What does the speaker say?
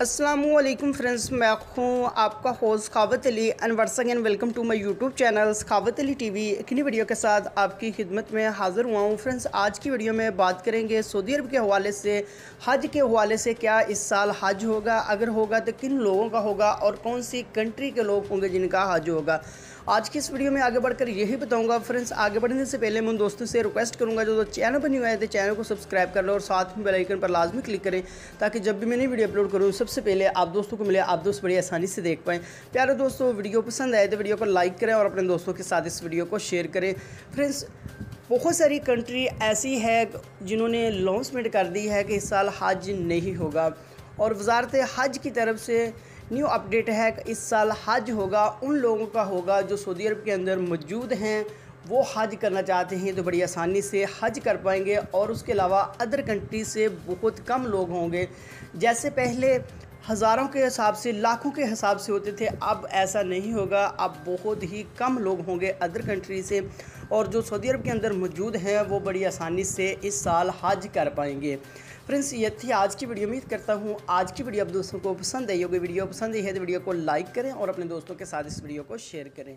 Aslam friends मैं हूँ आपका host Khawat Ali and once again welcome to my YouTube channel Khawat Ali TV एक नई वीडियो के साथ आपकी खिदमत में हाज़िर हुआ हूँ। फ्रेंड्स आज की वीडियो में बात करेंगे सऊदी अरब के हवाले से, हज के हवाले से क्या इस साल हज होगा, अगर होगा तो किन लोगों का होगा और कौन सी कंट्री के लोग होंगे जिनका हज होगा। आज की इस वीडियो में आगे बढ़कर यही बताऊँगा। फ्रेंड्स, आगे बढ़ने से पहले मैं उन दोस्तों से रिक्वेस्ट करूँगा जो चैनल पर नहीं आए थे चैनल को सब्सक्राइब कर लो और साथ में बेलाइकन पर लाजमी क्लिक करें ताकि जब भी मैंने वीडियो अपलोड करूँ, सबसे पहले आप दोस्तों को मिले, आप दोस्त बड़ी आसानी से देख पाएँ। प्यारे दोस्तों वीडियो पसंद आए तो वीडियो को लाइक करें और अपने दोस्तों के साथ इस वीडियो को शेयर करें। फ्रेंड्स, बहुत सारी कंट्री ऐसी है जिन्होंने अनाउंसमेंट कर दी है कि इस साल हज नहीं होगा। और वजारत हज की तरफ़ से न्यू अपडेट है कि इस साल हज होगा, उन लोगों का होगा जो सऊदी अरब के अंदर मौजूद हैं, वो हज करना चाहते हैं तो बड़ी आसानी से हज कर पाएँगे और उसके अलावा अदर कंट्री से बहुत कम लोग होंगे। जैसे पहले हज़ारों के हिसाब से, लाखों के हिसाब से होते थे। अब ऐसा नहीं होगा। अब बहुत ही कम लोग होंगे अदर कंट्री से और जो सऊदी अरब के अंदर मौजूद हैं, वो बड़ी आसानी से इस साल हज कर पाएँगे। फ्रेंड्स ये थी आज की वीडियो उम्मीद करता हूँ आज की वीडियो अब दोस्तों को पसंद आई होगी। वीडियो पसंद आई है तो वीडियो को लाइक करें और अपने दोस्तों के साथ इस वीडियो को शेयर करें।